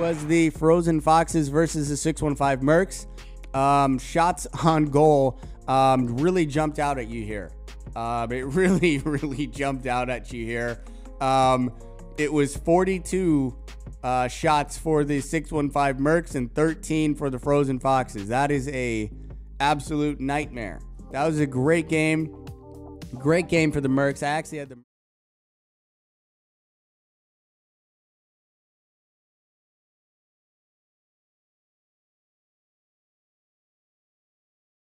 was the Frozen Foxes versus the 615 Mercs. Um, shots on goal um, really jumped out at you here. Uh, it really, really jumped out at you here. Um, it was 42 uh, shots for the 615 Mercs and 13 for the Frozen Foxes. That is a absolute nightmare. That was a great game. Great game for the Mercs. I actually had the